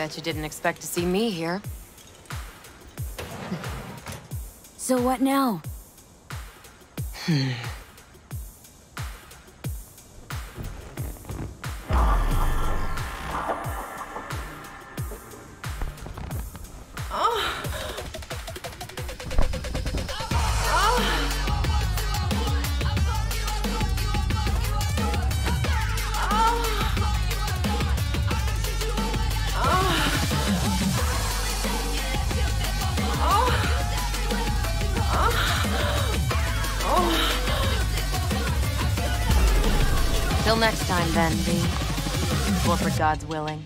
Bet you didn't expect to see me here. So what now? Till next time then, V. Wolford God's willing.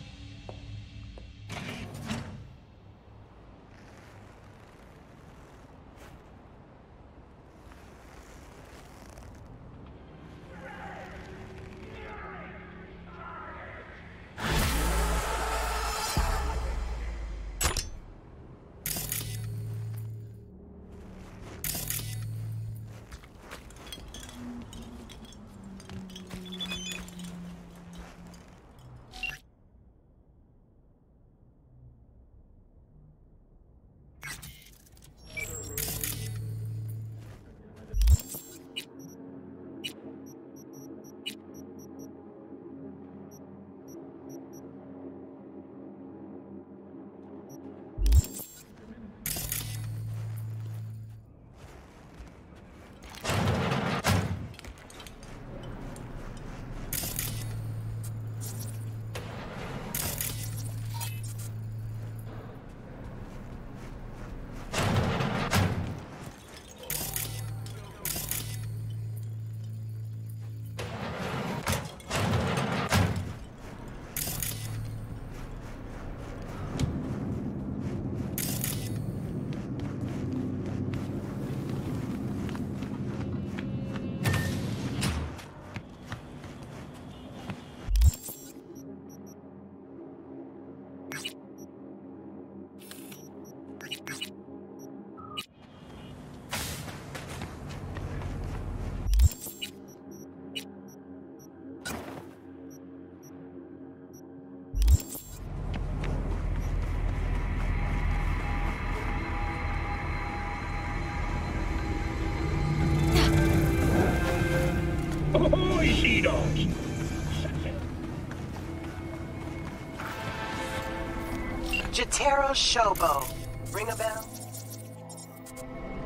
Jotaro Shobo. Ring a bell?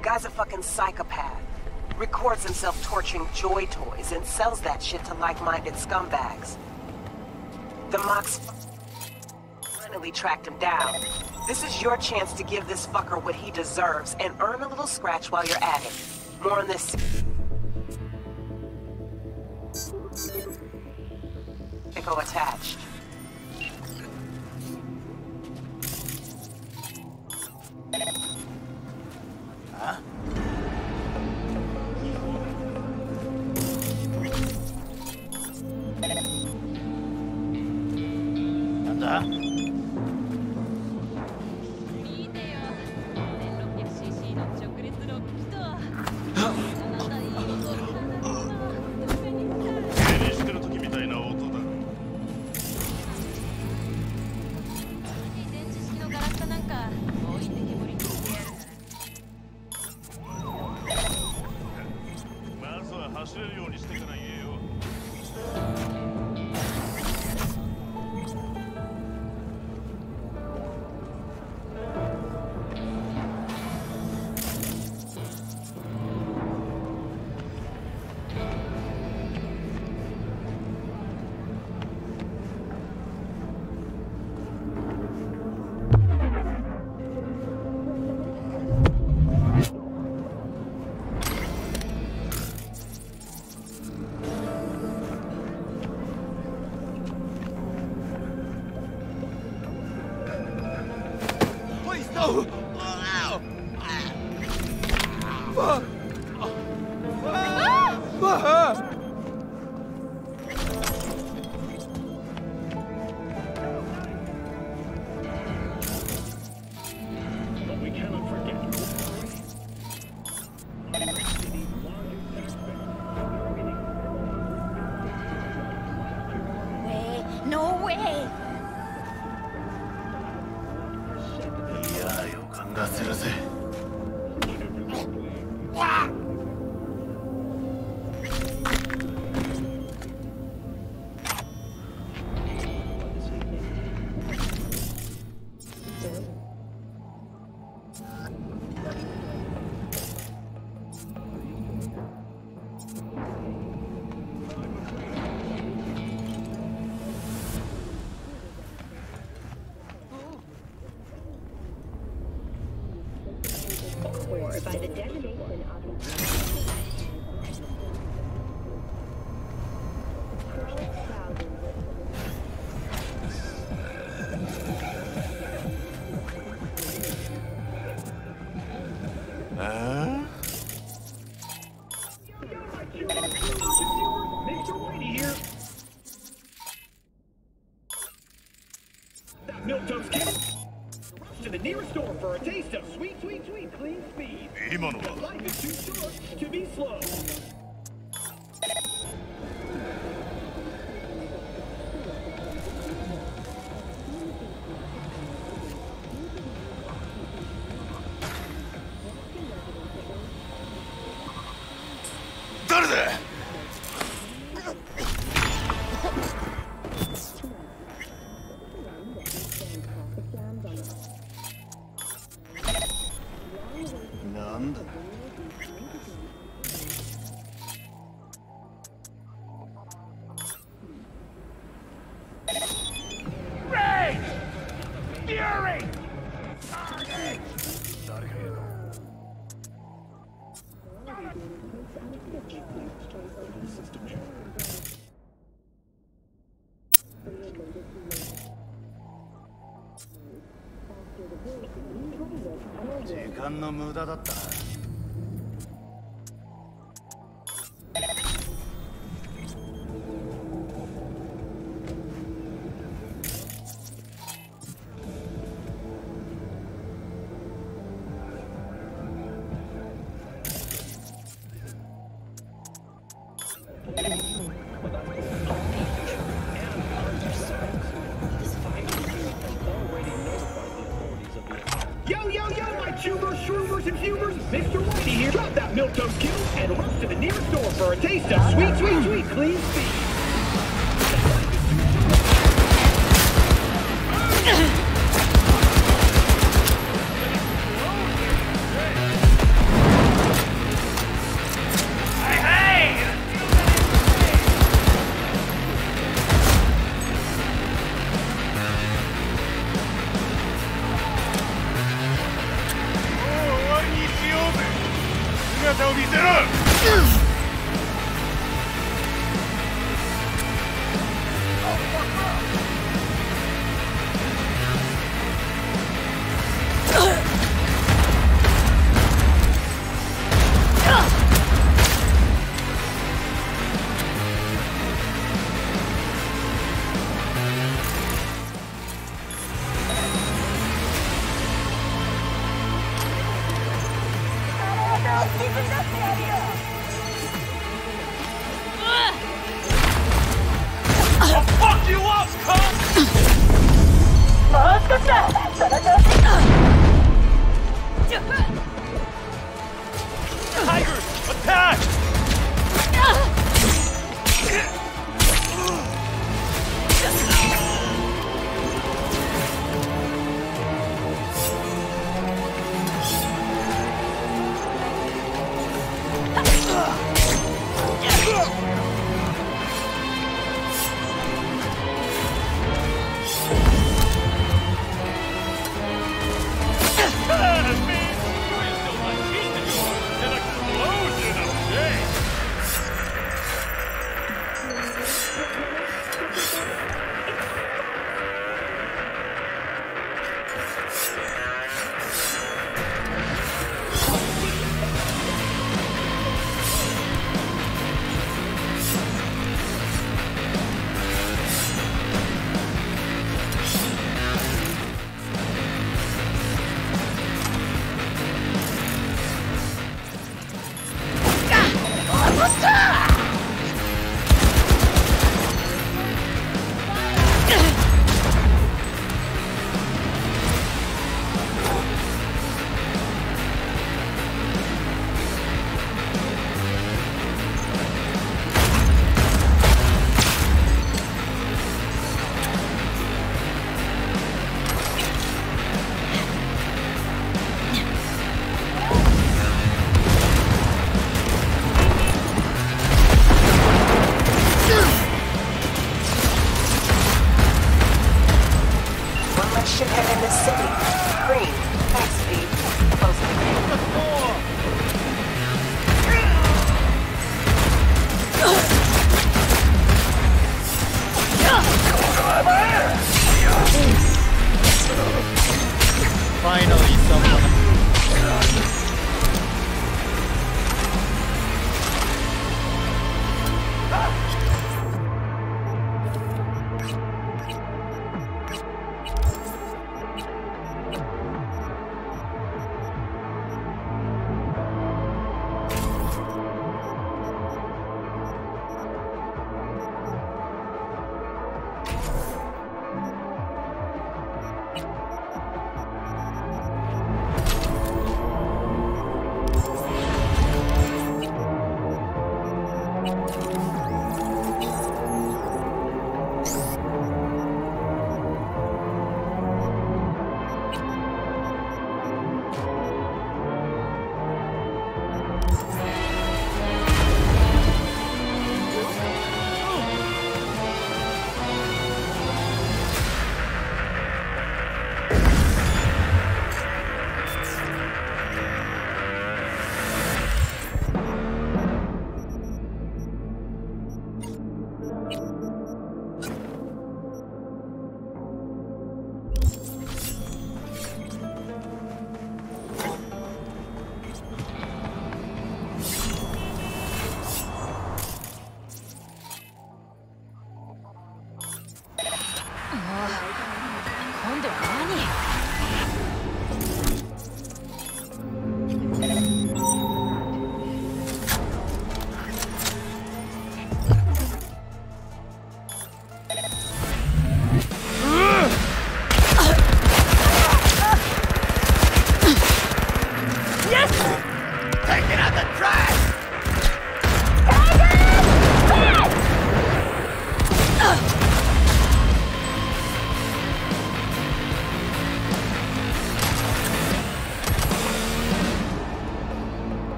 Guy's a fucking psychopath. Records himself torching joy toys and sells that shit to like-minded scumbags. The Mox finally tracked him down. This is your chance to give this fucker what he deserves and earn a little scratch while you're at it. More on this. Echo attached. の無駄だった Brewers and Humors, Mr. Whitey here. Drop that milk toast kill and rush to the nearest store for a taste of sweet, sweet, sweet clean speed.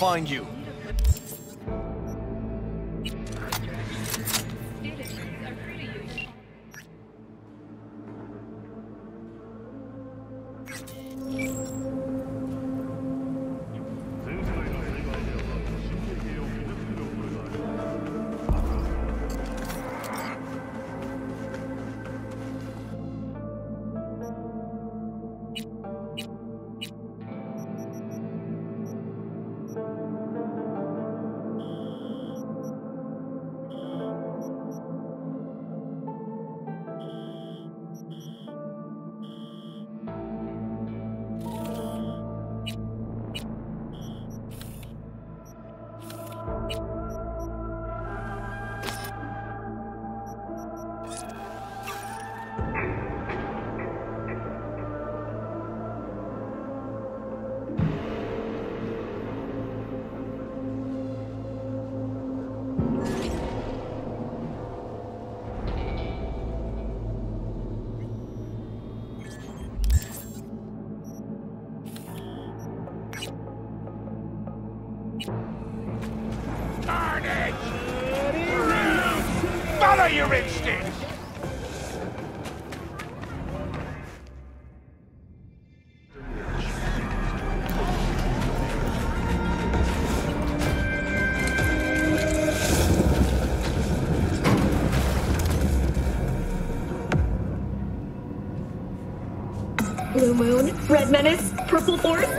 Find you. Menace, Purple Force.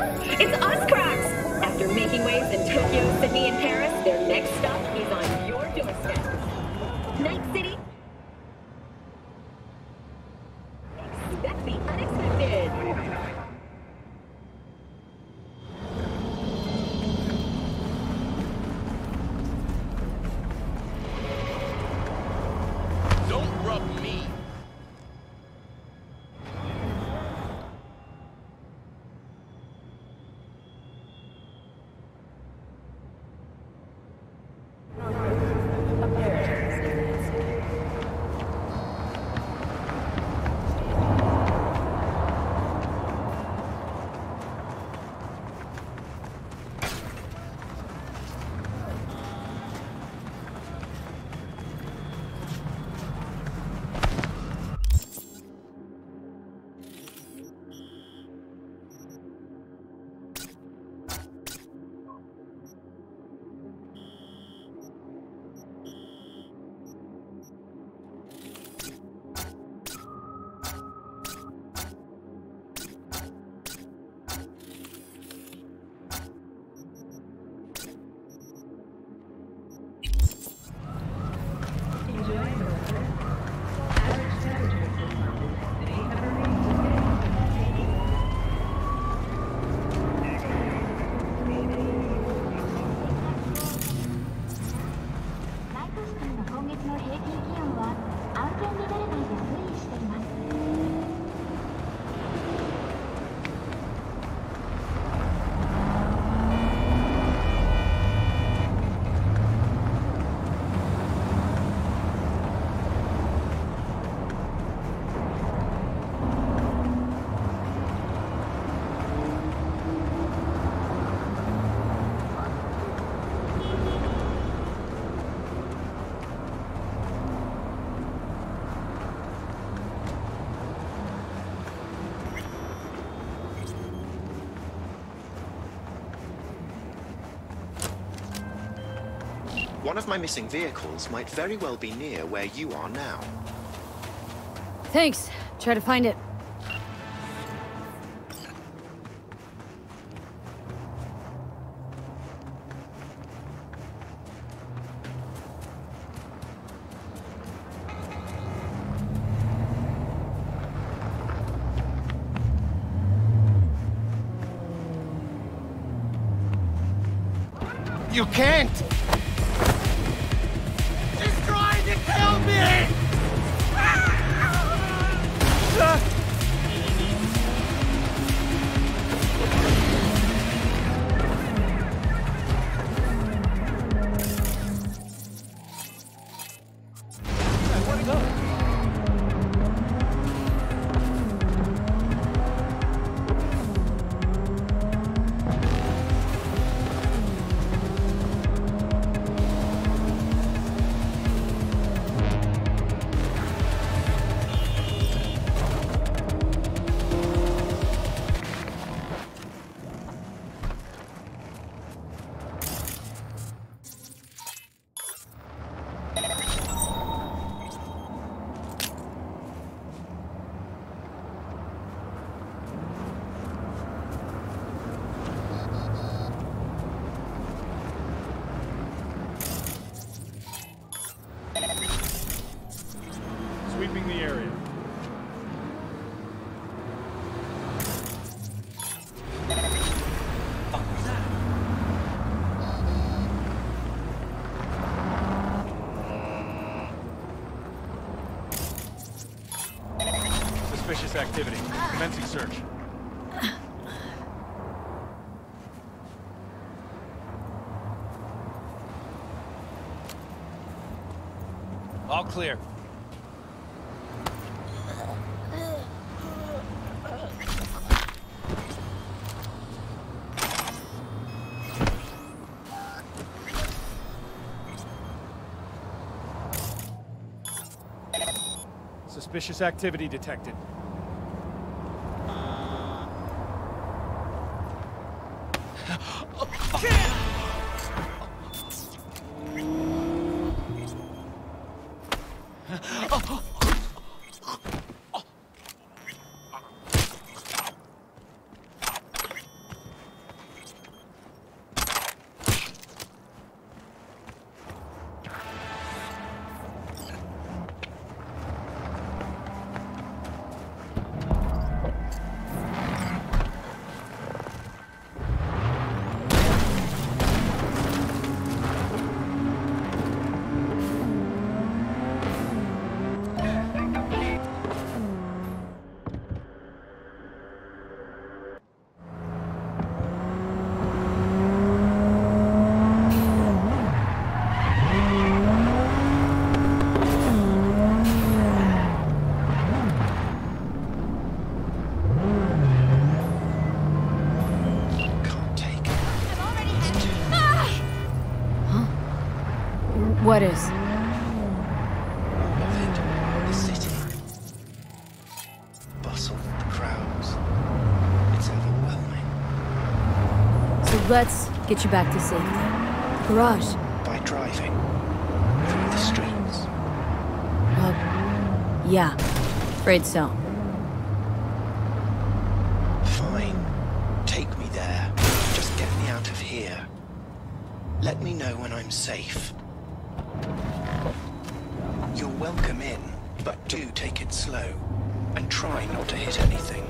One of my missing vehicles might very well be near where you are now. Thanks. Try to find it. You can't! All clear. Suspicious activity detected. Get you back to safety. The garage. By driving. Through the streets. Uh, yeah. Afraid so. Fine. Take me there. Just get me out of here. Let me know when I'm safe. You're welcome in, but do take it slow. And try not to hit anything.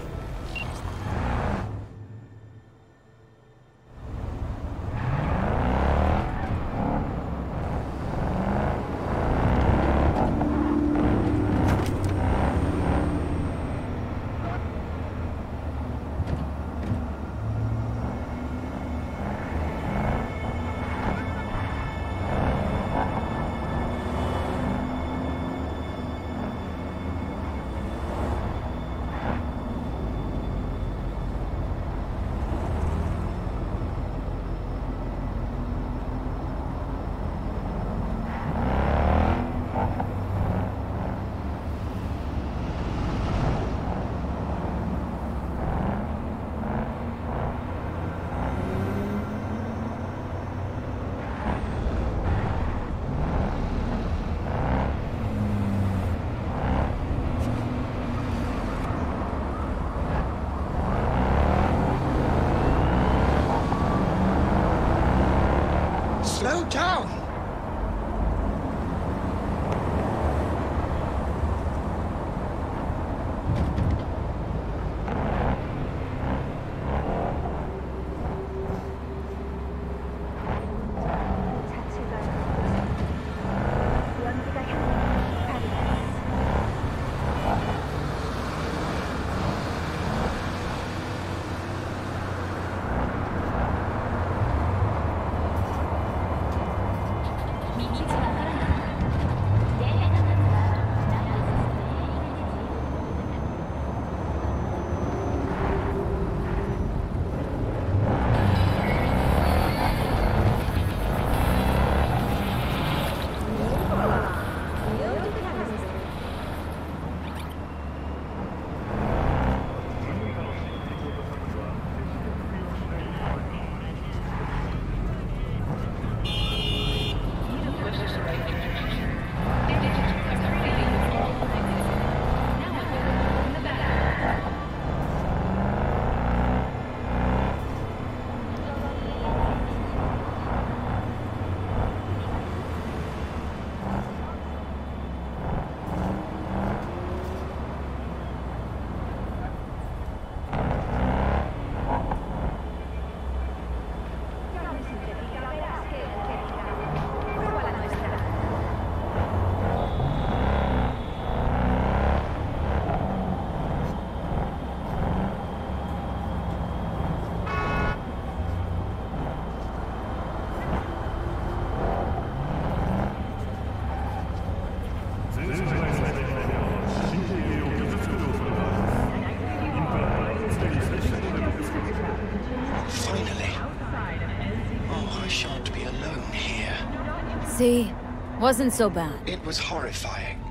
See? Wasn't so bad. It was horrifying.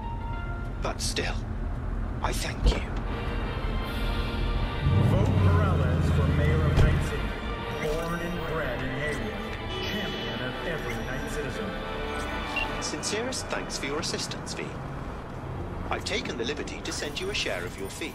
But still, I thank you. Vote Peralez for mayor of Night City. Born and bred in Heywood. Champion of every Night citizen. Sincerest thanks for your assistance, V. I've taken the liberty to send you a share of your fee.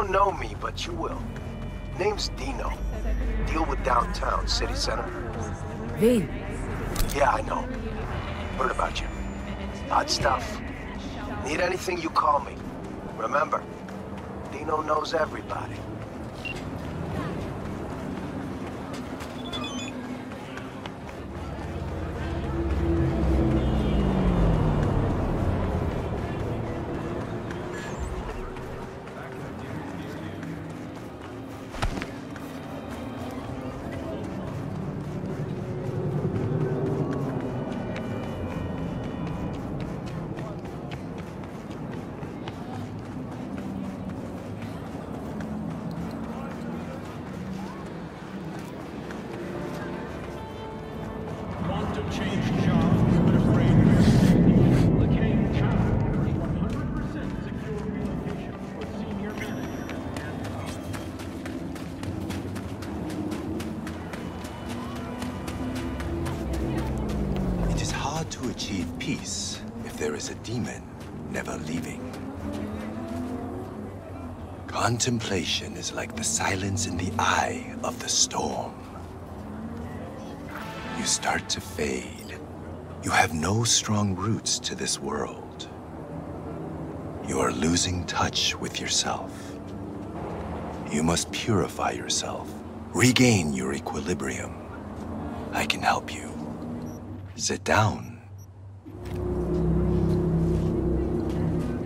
Don't know me, but you will. Name's Dino. Deal with downtown, city center. V. Yeah, I know. Heard about you. Odd stuff. Need anything, you call me. Remember, Dino knows everybody. Contemplation is like the silence in the eye of the storm. You start to fade. You have no strong roots to this world. You are losing touch with yourself. You must purify yourself, regain your equilibrium. I can help you. Sit down.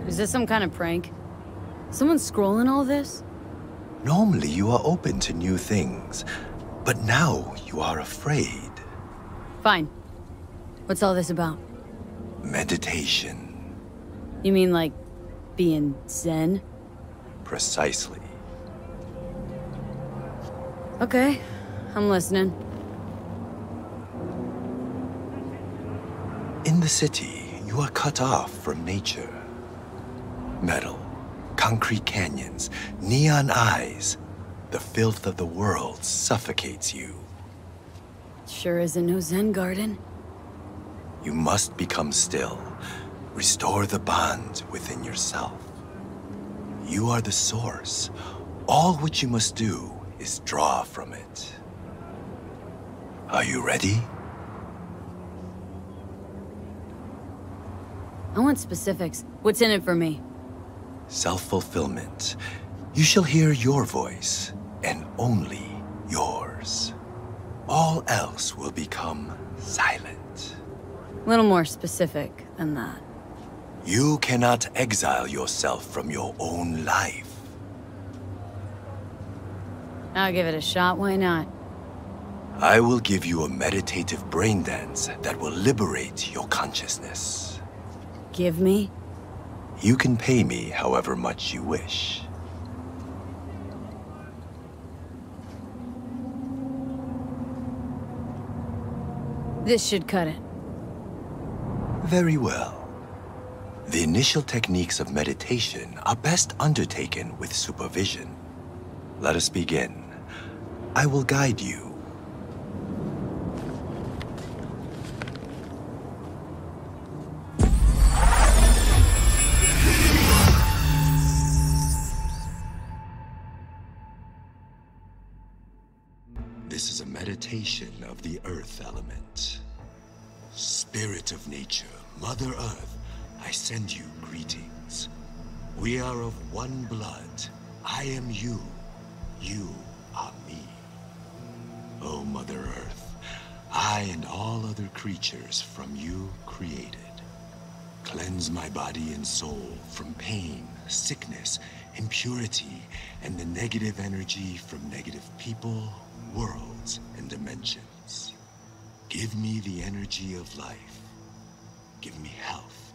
Is this some kind of prank? Someone scrolling all this? Normally you are open to new things, but now you are afraid. Fine. What's all this about? Meditation. You mean like being zen? Precisely. Okay, I'm listening. In the city, you are cut off from nature. Metal, concrete canyons, neon eyes. The filth of the world suffocates you. Sure isn't no Zen garden. You must become still. Restore the bond within yourself. You are the source. All which you must do is draw from it. Are you ready? I want specifics. What's in it for me? Self-fulfillment. You shall hear your voice, and only yours. All else will become silent. A little more specific than that. You cannot exile yourself from your own life. I'll give it a shot, why not? I will give you a meditative brain dance that will liberate your consciousness. Give me? You can pay me however much you wish. This should cut it. Very well. The initial techniques of meditation are best undertaken with supervision. Let us begin. I will guide you. Mother Earth, I send you greetings. We are of one blood. I am you. You are me. O Mother Earth, I and all other creatures from you created. Cleanse my body and soul from pain, sickness, impurity, and the negative energy from negative people, worlds, and dimensions. Give me the energy of life. Give me health,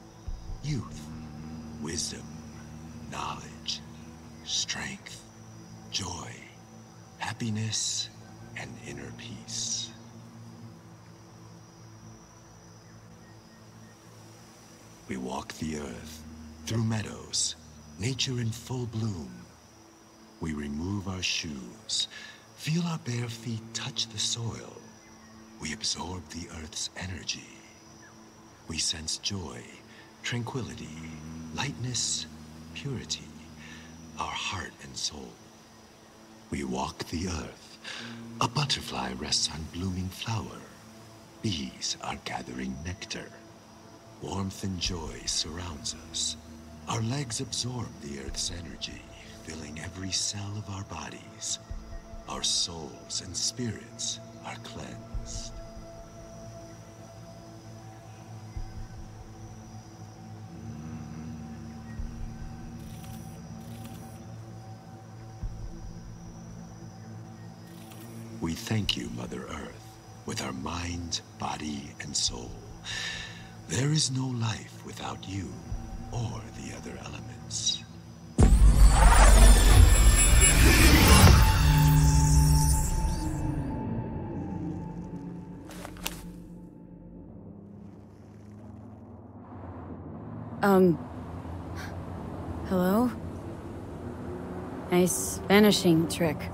youth, wisdom, knowledge, strength, joy, happiness, and inner peace. We walk the earth, through meadows, nature in full bloom. We remove our shoes, feel our bare feet touch the soil. We absorb the earth's energy. We sense joy, tranquility, lightness, purity, our heart and soul. We walk the earth. A butterfly rests on blooming flower. Bees are gathering nectar. Warmth and joy surrounds us. Our legs absorb the earth's energy, filling every cell of our bodies. Our souls and spirits are cleansed. We thank you, Mother Earth, with our mind, body, and soul. There is no life without you or the other elements. Um. Hello? Nice vanishing trick.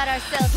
got ourselves.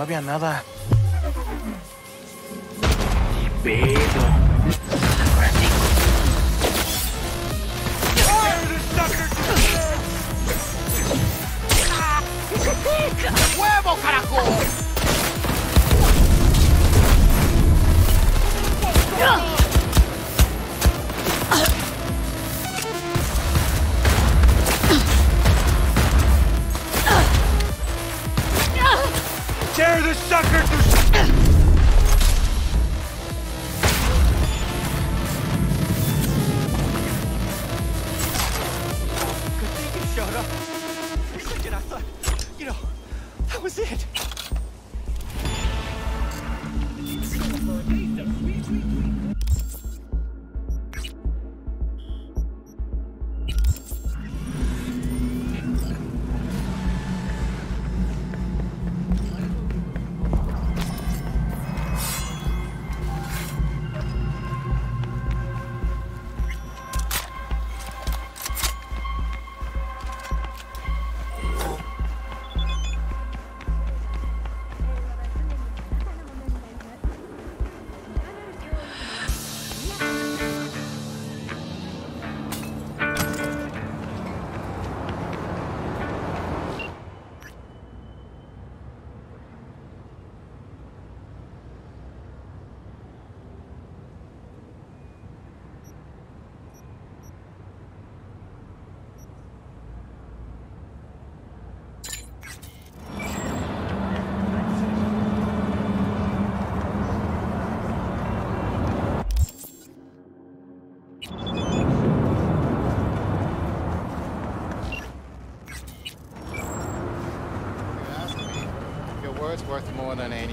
No había nada. more than 80.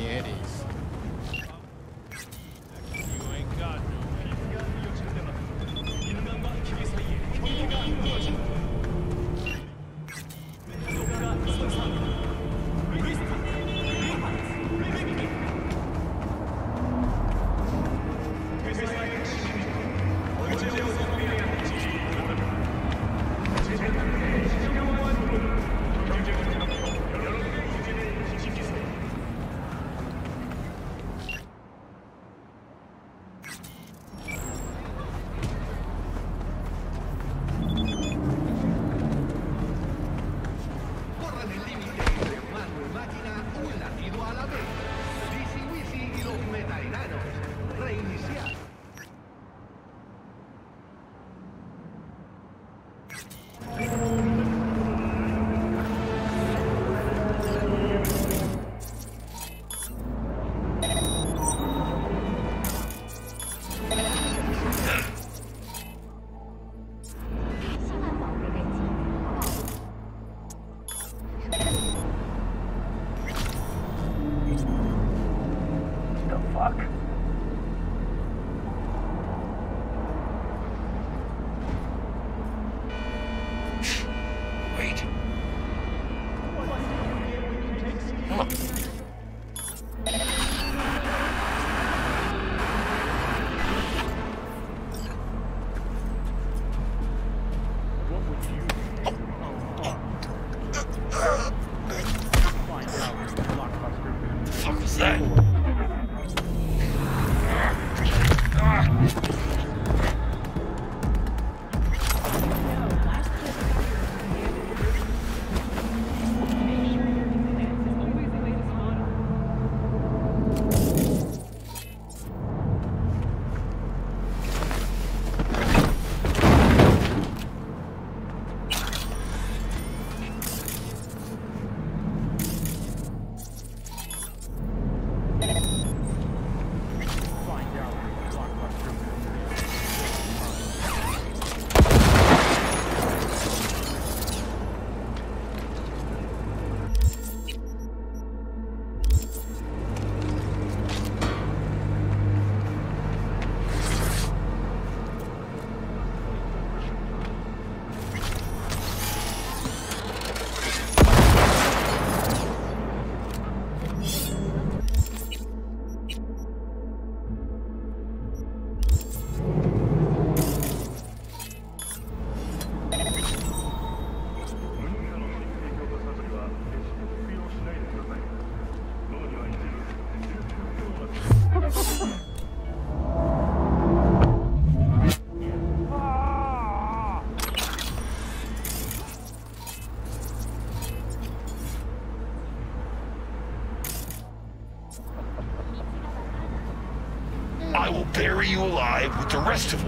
You alive with the rest of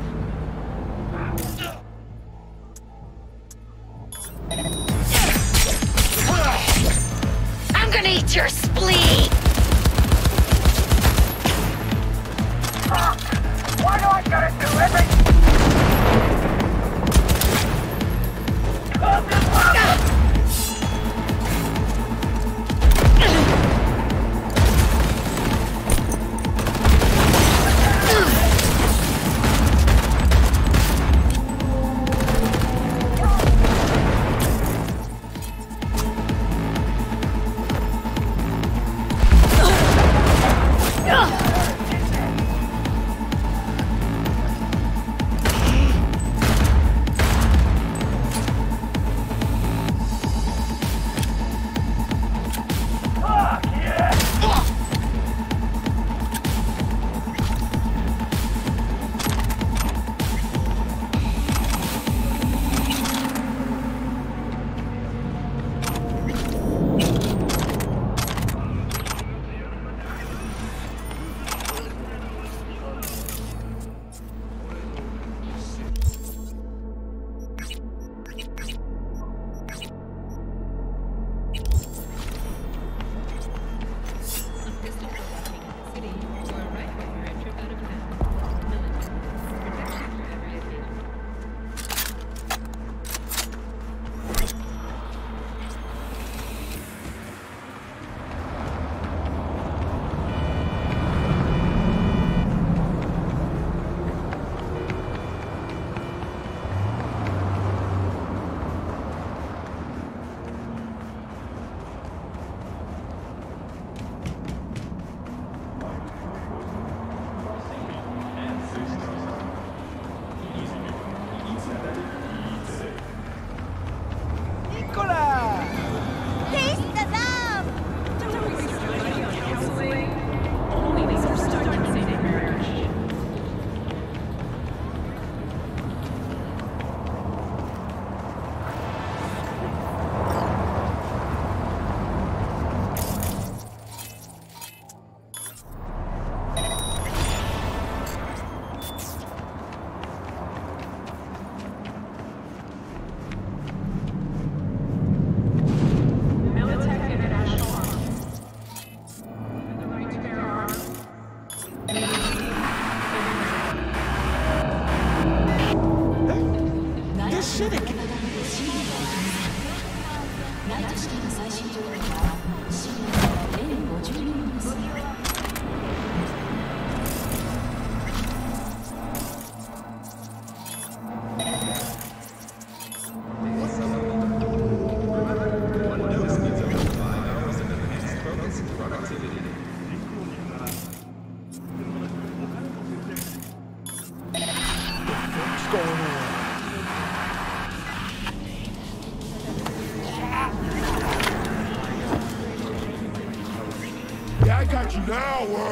got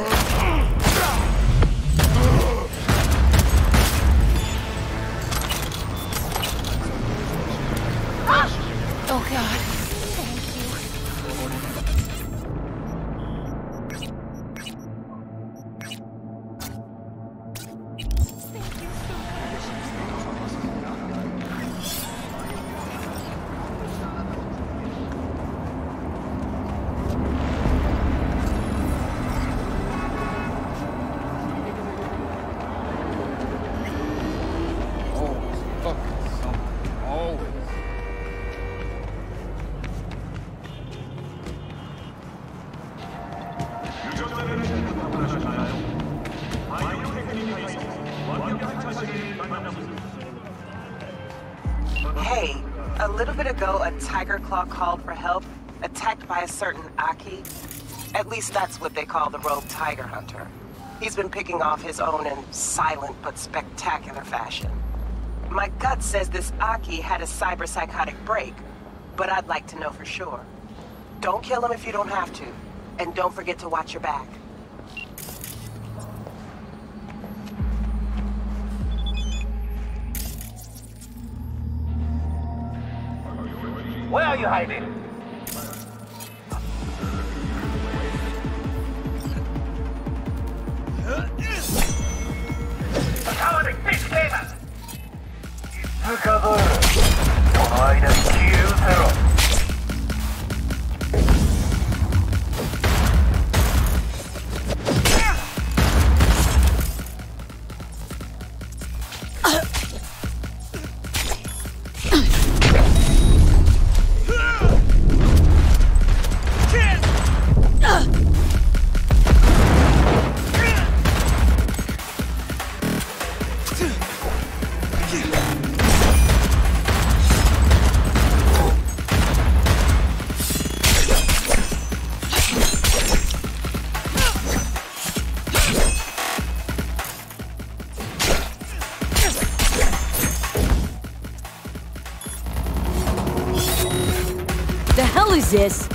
Claw called for help, attacked by a certain Aki. At least that's what they call the rogue Tyger hunter. He's been picking off his own in silent but spectacular fashion. My gut says this Aki had a cyberpsychotic break, but I'd like to know for sure. Don't kill him if you don't have to, and don't forget to watch your back. This?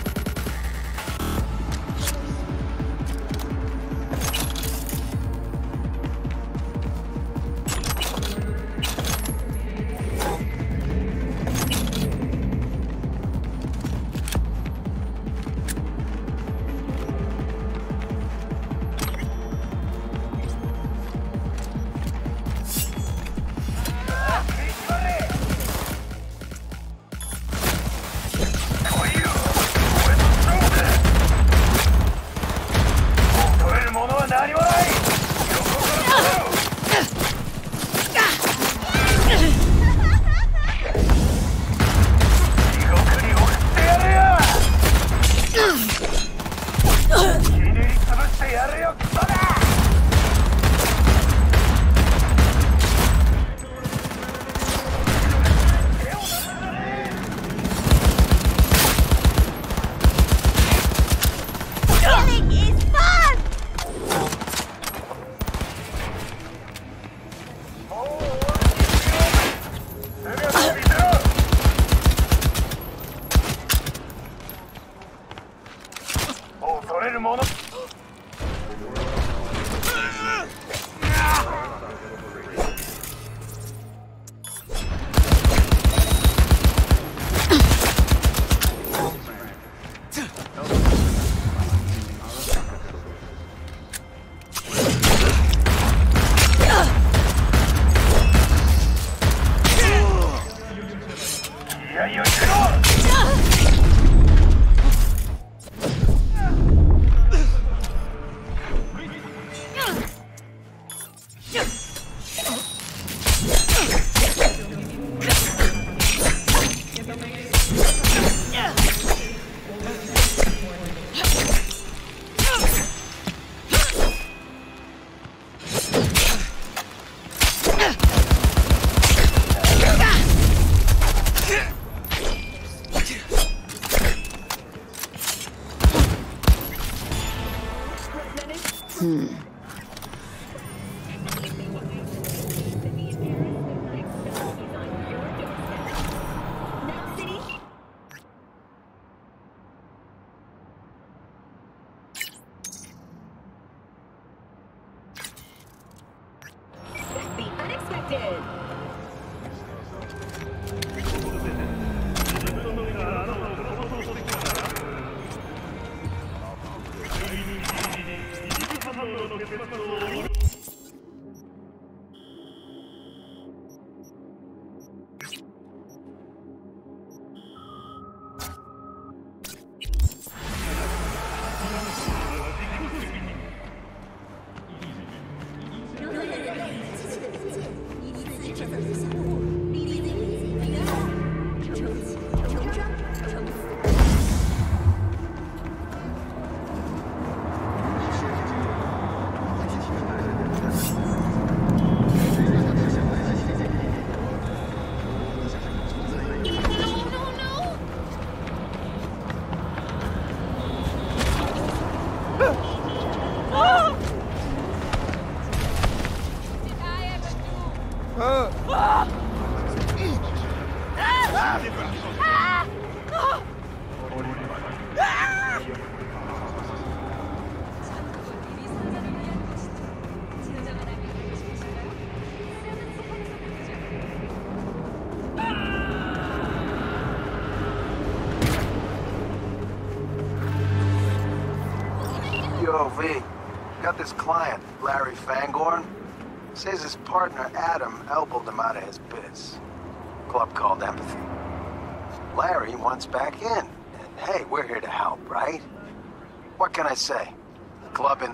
Hmm.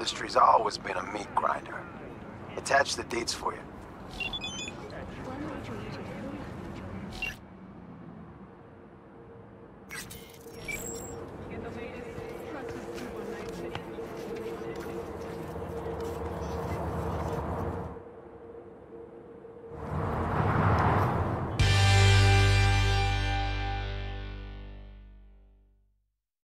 industry's always been a meat grinder. Attach the deeds for you.